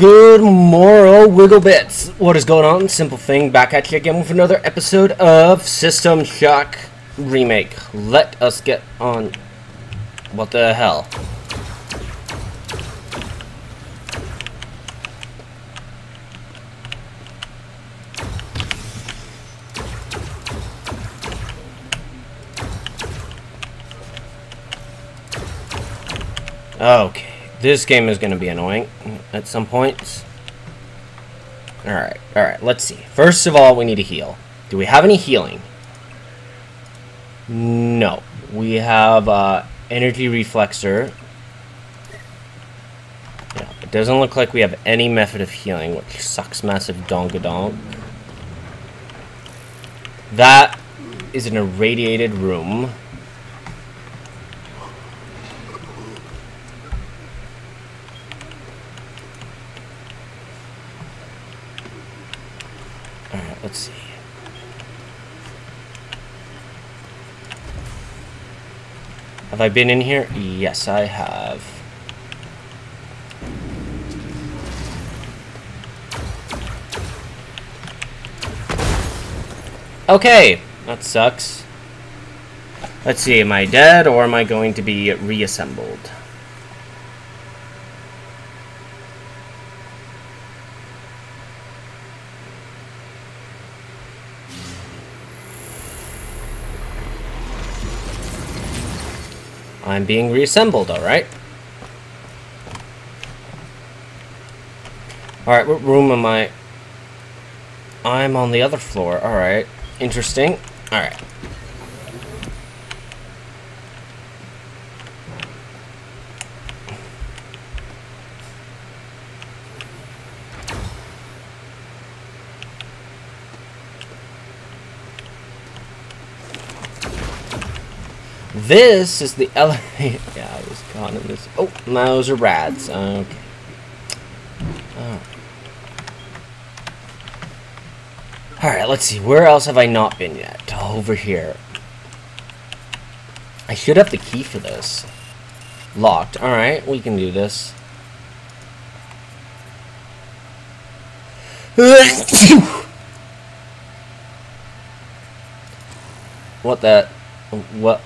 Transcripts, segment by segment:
Good morrow, Wiggle Bits. What is going on? Simple Thing back at you again with another episode of System Shock Remake. Let us get on. What the hell? Okay, this game is going to be annoying at some points. Alright, alright, let's see. First of all, we need to heal. Do we have any healing? No. We have uh, energy reflexor. Yeah, it doesn't look like we have any method of healing, which sucks massive dongadonk. That is an irradiated room. Let's see. Have I been in here? Yes, I have. Okay, that sucks. Let's see, am I dead or am I going to be reassembled? I'm being reassembled, alright? Alright, what room am I? I'm on the other floor, alright. Interesting. Alright. This is the elevator. yeah, I was caught in this. Oh, those are rats. Okay. Oh. Alright, let's see. Where else have I not been yet? Over here. I should have the key for this. Locked. Alright, we can do this. what the... What...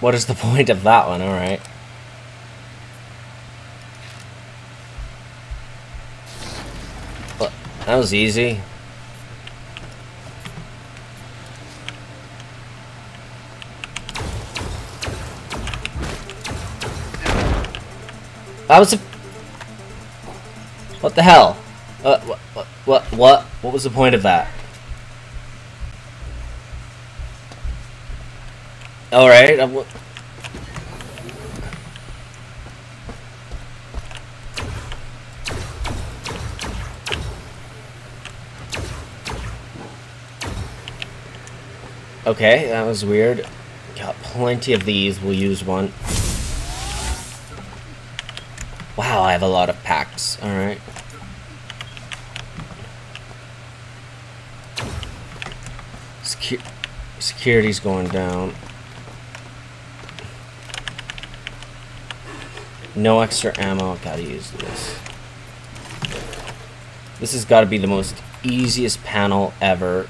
What is the point of that one? Alright. That was easy. That was a... What the hell? Uh, what, what, what, what? What was the point of that? Alright, I'm... Okay, that was weird. Got plenty of these, we'll use one. Wow, I have a lot of packs, alright. Secu security's going down. No extra ammo. Gotta use this. This has got to be the most easiest panel ever.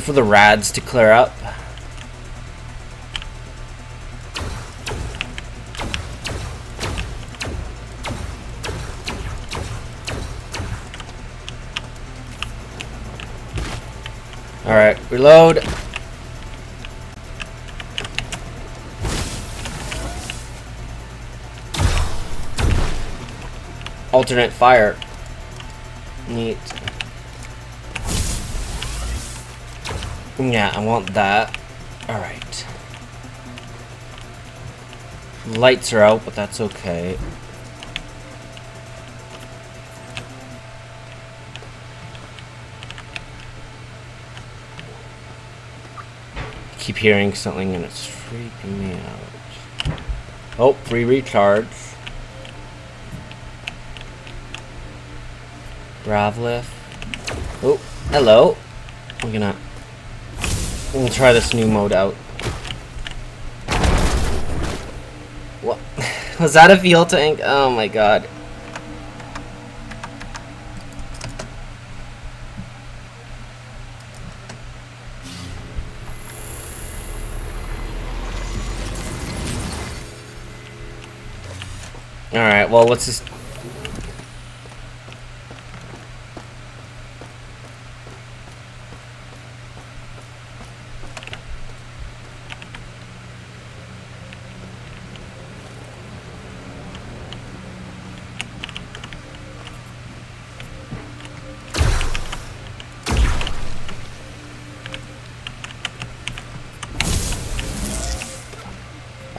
Wait for the rads to clear up. Alright, reload. Alternate fire. Neat. Yeah, I want that. Alright. Lights are out, but that's okay. keep hearing something and it's freaking me out. Oh, free recharge. Bravlift. Oh, hello. We're gonna we'll try this new mode out. What was that a fuel tank? Oh my god. Alright, well, let's just...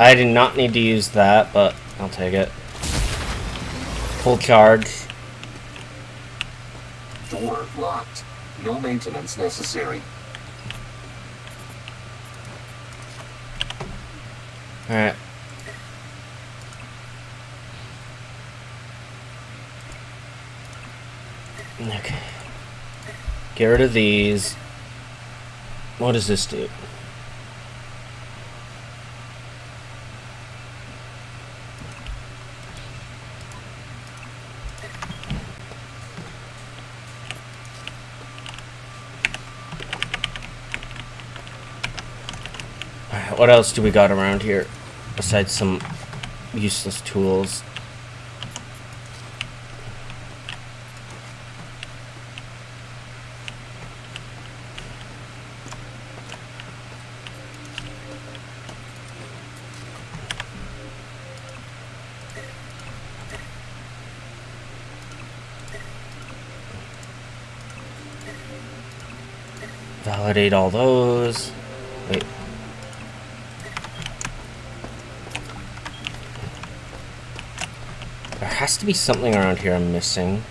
I did not need to use that, but I'll take it. Full charge. Door locked. No maintenance necessary. Alright. Okay. Get rid of these. What does this do? What else do we got around here? Besides some useless tools. Validate all those. Has to be something around here I'm missing.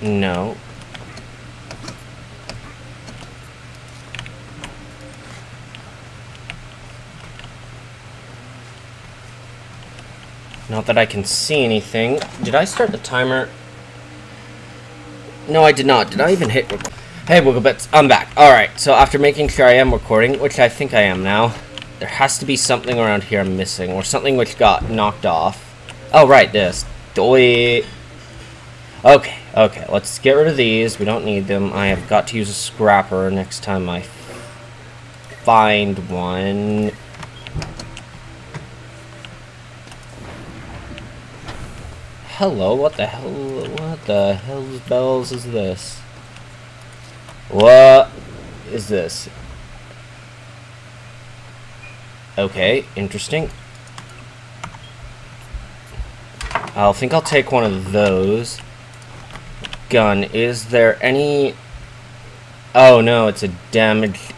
No. Not that I can see anything. Did I start the timer? No, I did not. Did I even hit? Hey, Wigglebits, I'm back. Alright, so after making sure I am recording, which I think I am now, there has to be something around here I'm missing, or something which got knocked off. Oh, right, this. Doi. Okay, okay, let's get rid of these. We don't need them. I have got to use a scrapper next time I find one. Hello, what the hell, what the hell's bells is this? What is this? Okay, interesting. I'll think I'll take one of those. Gun, is there any... Oh no, it's a damaged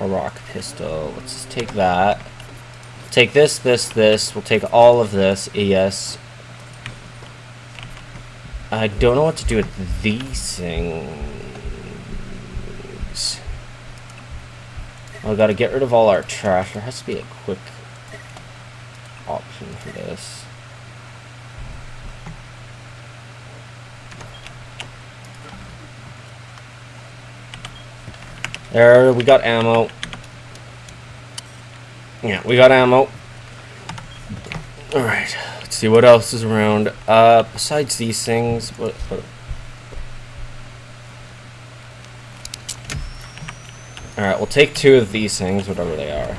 rock pistol. Let's just take that. Take this, this, this. We'll take all of this. Yes. I don't know what to do with these things. I gotta get rid of all our trash. There has to be a quick option for this. There, we got ammo. Yeah, we got ammo. Alright let's see what else is around. Uh, besides these things, what, what Alright, we'll take two of these things, whatever they are.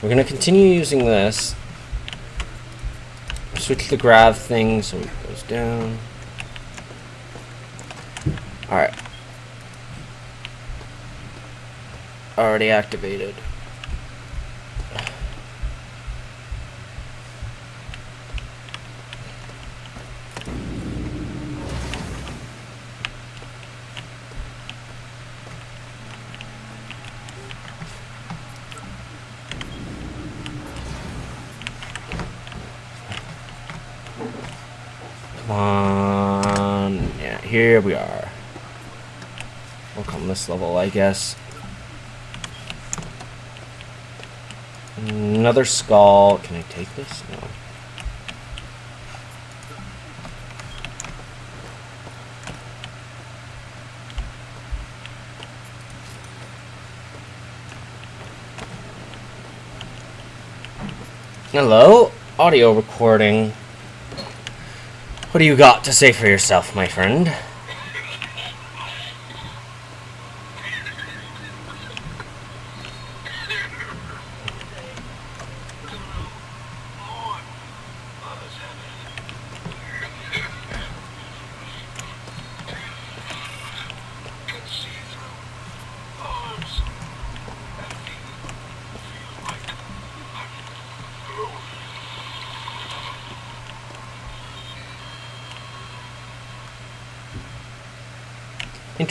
We're gonna continue using this. Switch the grav thing so it goes down. Alright. Already activated. Come on. Yeah, here we are. work on this level, I guess. Another skull. Can I take this? No. Hello? Audio recording. What do you got to say for yourself, my friend?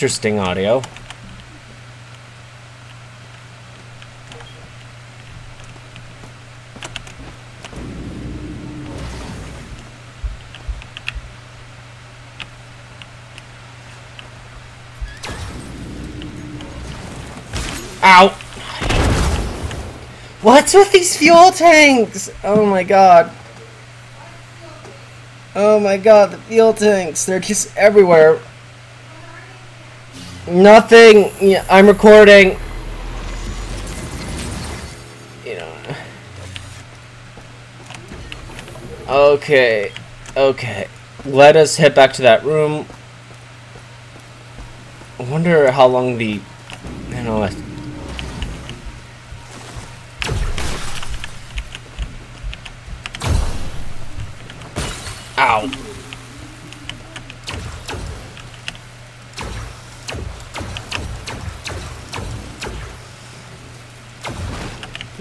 Interesting audio. Ow! What's with these fuel tanks? Oh my god. Oh my god, the fuel tanks. They're just everywhere. Nothing. I'm recording. You know. Okay. Okay. Let us head back to that room. I wonder how long the. You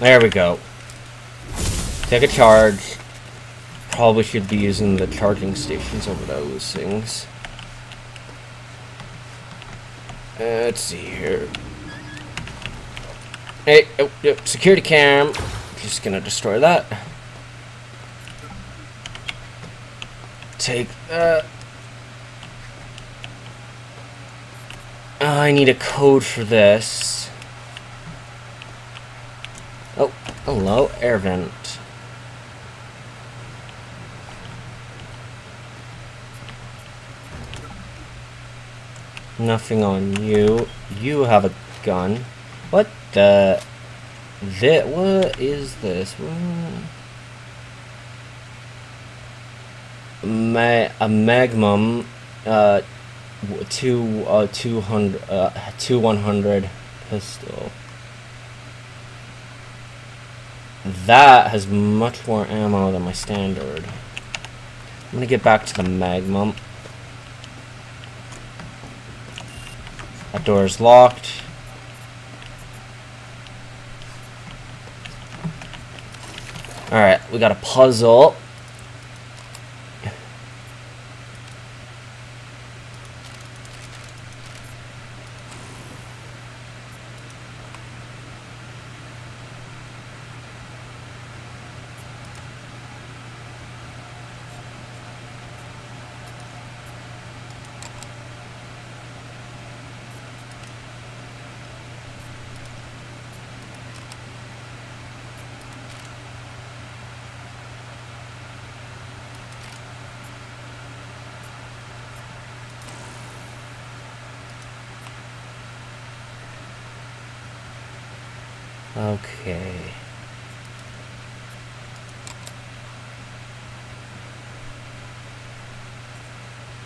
There we go. Take a charge. Probably should be using the charging stations over those things. Uh, let's see here. Hey, oh, yep, security cam. Just gonna destroy that. Take that. I need a code for this. Hello, air vent. Nothing on you. You have a gun. What the? That what is this? Ma a magnum, uh, two uh two hundred uh two one hundred pistol. That has much more ammo than my standard. I'm gonna get back to the Magnum. That door is locked. Alright, we got a puzzle. Okay.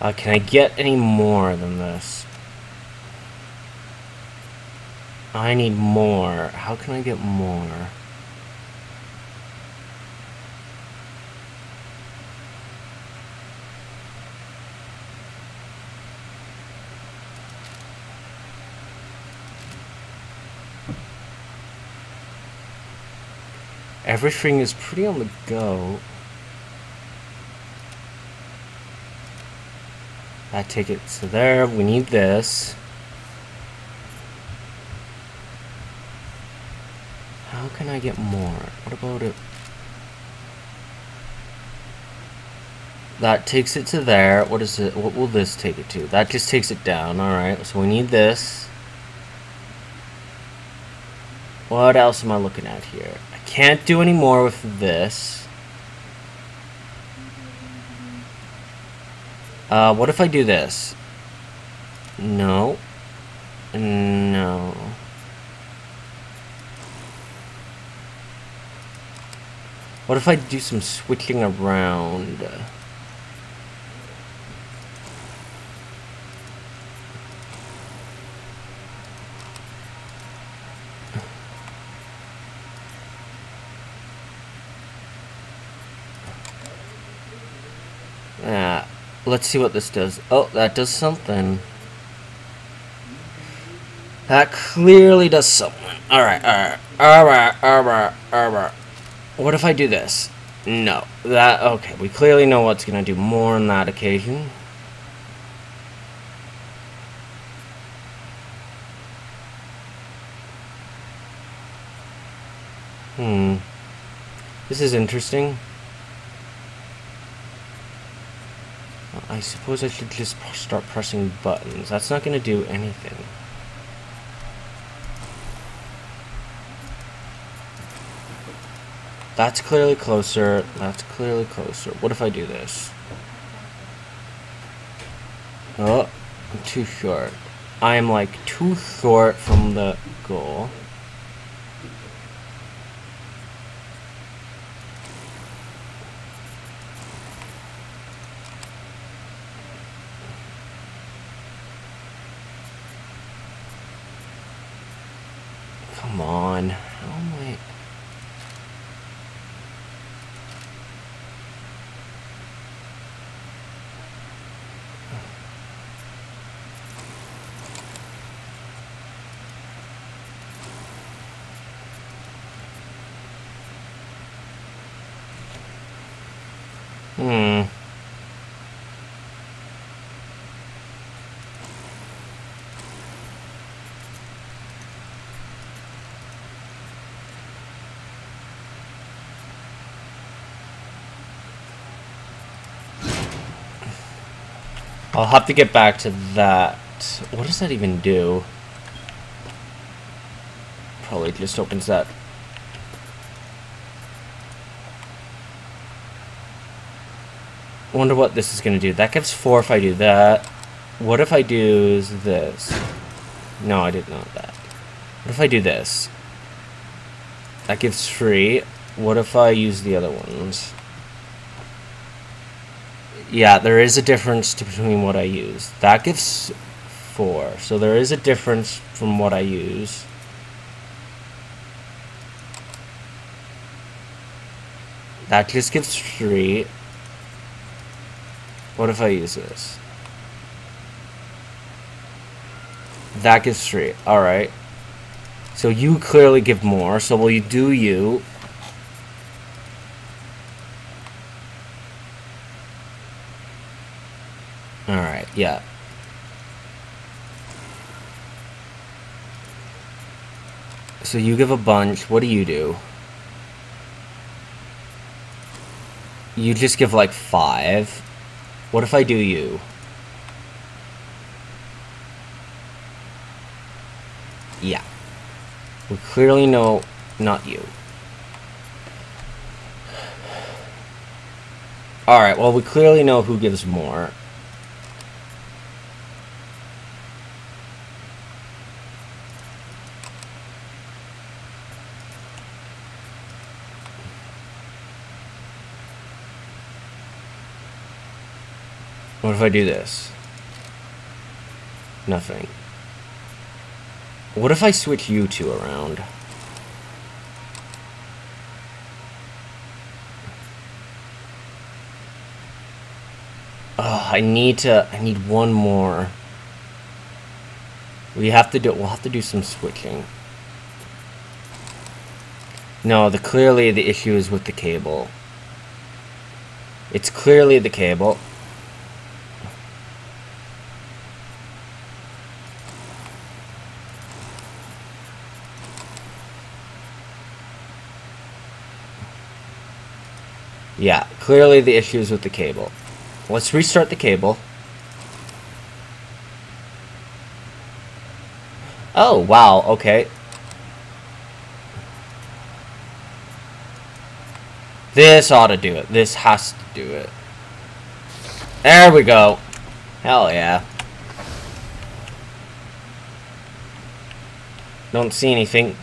Uh, can I get any more than this? I need more. How can I get more? Everything is pretty on the go. That to there. We need this. How can I get more? What about it? That takes it to there. What is it? What will this take it to? That just takes it down. Alright, so we need this. What else am I looking at here? I can't do any more with this. Uh, what if I do this? No. No. What if I do some switching around? Let's see what this does. Oh, that does something. That clearly does something. Alright, alright, alright, alright, alright. What if I do this? No. That, okay, we clearly know what's gonna do more on that occasion. Hmm. This is interesting. I suppose I should just start pressing buttons. That's not going to do anything. That's clearly closer. That's clearly closer. What if I do this? Oh, I'm too short. I am like too short from the goal. Come on. How am I... Hmm. I'll have to get back to that. What does that even do? Probably just opens that. Wonder what this is gonna do. That gives four if I do that. What if I do this? No, I didn't know that. What if I do this? That gives three. What if I use the other ones? Yeah, there is a difference between what I use. That gives four. So there is a difference from what I use. That just gives three. What if I use this? That gives three. Alright. So you clearly give more. So will you do you? Alright, yeah. So you give a bunch. What do you do? You just give like five. What if I do you? Yeah. We clearly know not you. Alright, well we clearly know who gives more. If I do this? Nothing. What if I switch you two around? I need to. I need one more. We have to do. We'll have to do some switching. No, the clearly the issue is with the cable. It's clearly the cable. Yeah, clearly the issue is with the cable. Let's restart the cable. Oh, wow, okay. This ought to do it. This has to do it. There we go. Hell yeah. Don't see anything.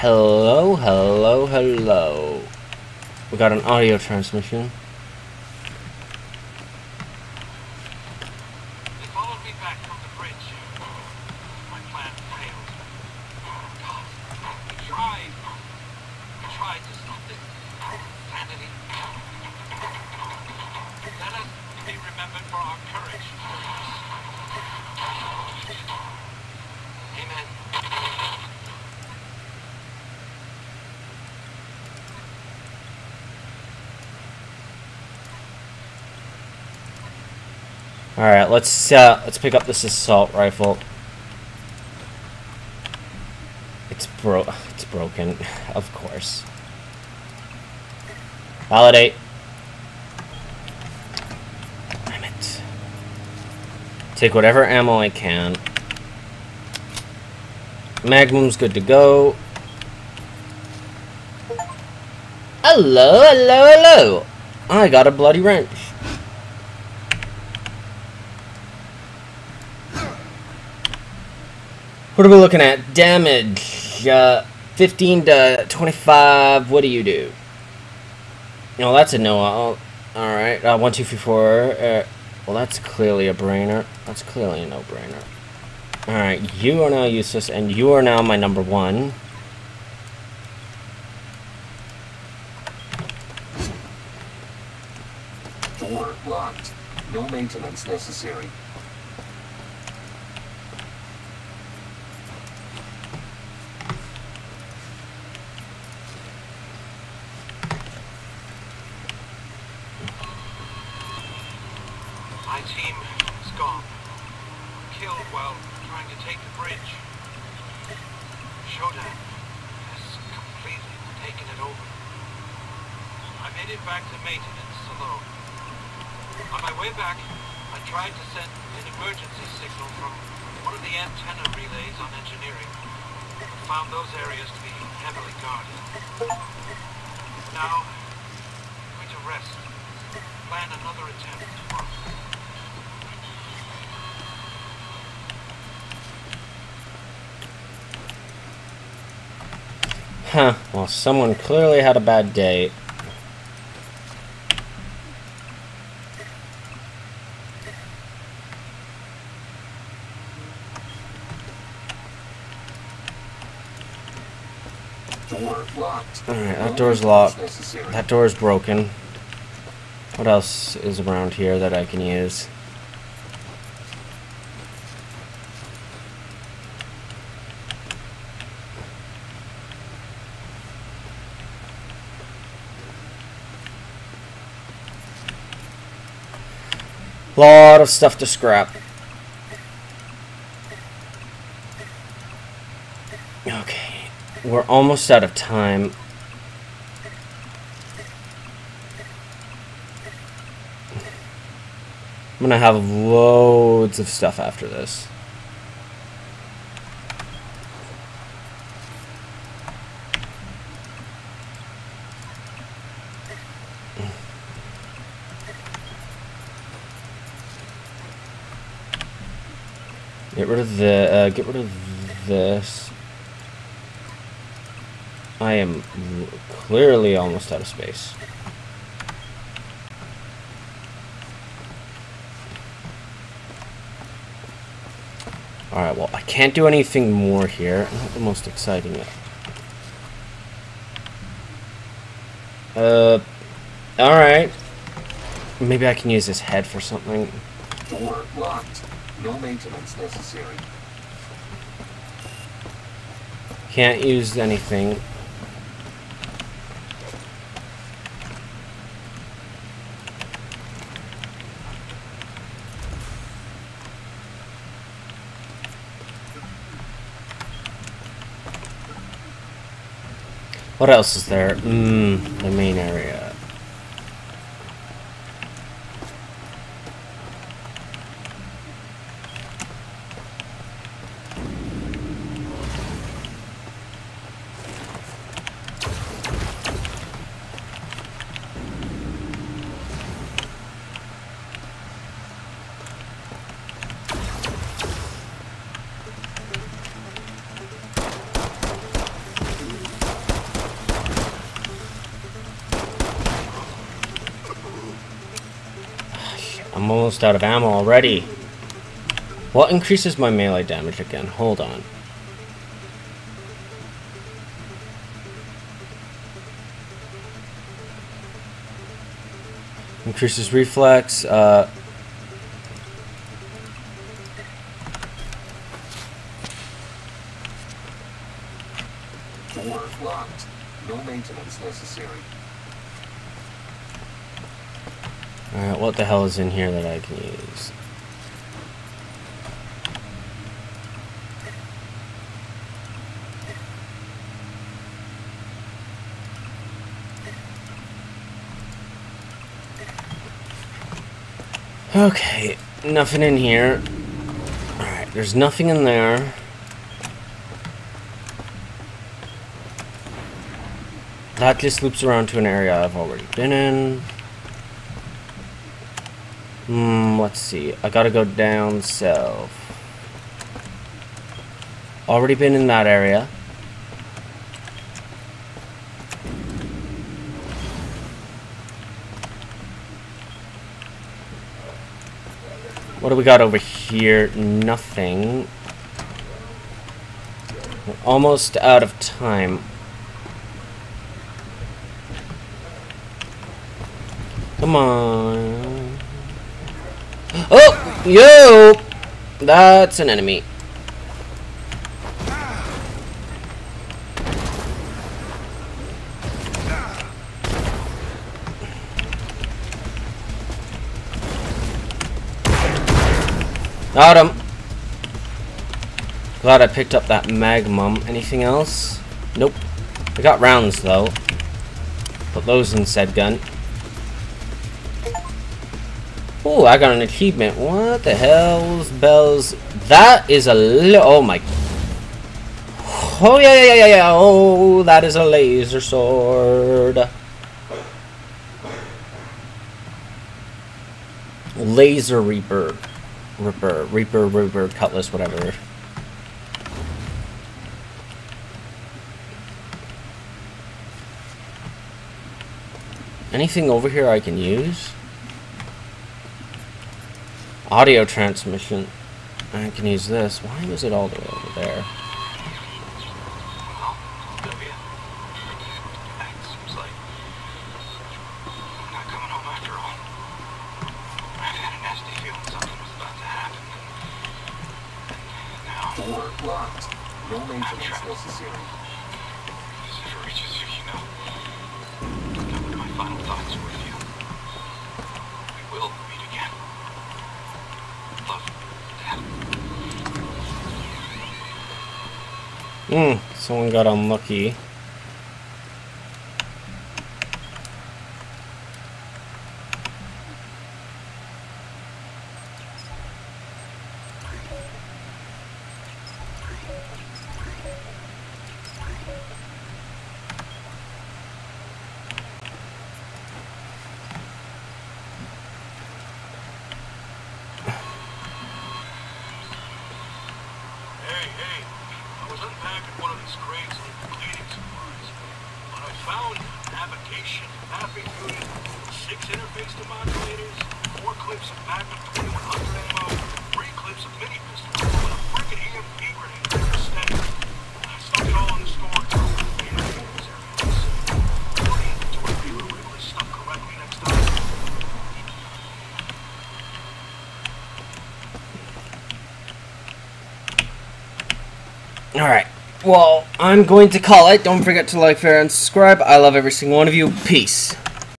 Hello, hello, hello. We got an audio transmission. They followed me back from the bridge. My plan failed. God, we tried. We tried to stop this insanity. Let us be remembered for our courage. Amen. All right, let's uh, let's pick up this assault rifle. It's bro, it's broken, of course. Validate. Damn it. Take whatever ammo I can. Magnum's good to go. Hello, hello, hello. I got a bloody wrench. What are we looking at? Damage. Uh, 15 to 25. What do you do? No, that's a no. Oh, Alright. Uh, 1, 2, 3, 4. Uh, well, that's clearly a brainer. That's clearly a no brainer. Alright, you are now useless, and you are now my number one. Door locked. No maintenance necessary. My team is gone. Killed while trying to take the bridge. Shodan has completely taken it over. I made it back to maintenance alone. On my way back, I tried to send an emergency signal from one of the antenna relays on engineering, but found those areas to be heavily guarded. Now, I'm going to rest. Plan another attempt tomorrow. Huh. Well, someone clearly had a bad day. Door locked. Alright, that door's locked. That door is broken. What else is around here that I can use? Lot of stuff to scrap. Okay, we're almost out of time. I'm gonna have loads of stuff after this. Get rid of the. Uh, get rid of this. I am clearly almost out of space. Alright, well, I can't do anything more here. Not the most exciting yet. Uh, alright. Maybe I can use this head for something. Door locked. No maintenance necessary. Can't use anything. What else is there? Mmm, the main area. I'm almost out of ammo already. What increases my melee damage again? Hold on. Increases reflex, uh... Door locked. No maintenance necessary. Alright, what the hell is in here that I can use? Okay, nothing in here. Alright, there's nothing in there. That just loops around to an area I've already been in. Hmm, let's see. I gotta go down south. Already been in that area. What do we got over here? Nothing. We're almost out of time. Come on. Oh! Yo! That's an enemy. Got him. Glad I picked up that magnum. Anything else? Nope. I got rounds though. Put those in said gun. Oh, I got an achievement. What the hell's bells? That is a li- oh my. Oh yeah yeah yeah yeah. Oh, that is a laser sword. Laser Rapier. Reaper, Reaper, Reaper, Cutlass, whatever. Anything over here I can use? Audio transmission. I can use this. Why was it all the way over there? Sylvia. Seems like I'm not coming home after all. I had a nasty feeling something was about to happen. And now, Door locked. No maintenance necessary. as if it reaches you, you know. That was my final thoughts with you. We will meet again. Love, Dad. Hmm, someone got unlucky. Hey, hey, I was unpacking one of these crates like bleeding supplies. When I found navigation, mapping unit, six four clips of Magnum 2100 ammo, three clips of mini pistol, and a frickin' EMP grenade. I stuck it all in the time. Alright. Well, I'm going to call it. Don't forget to like, share, and subscribe. I love every single one of you. Peace.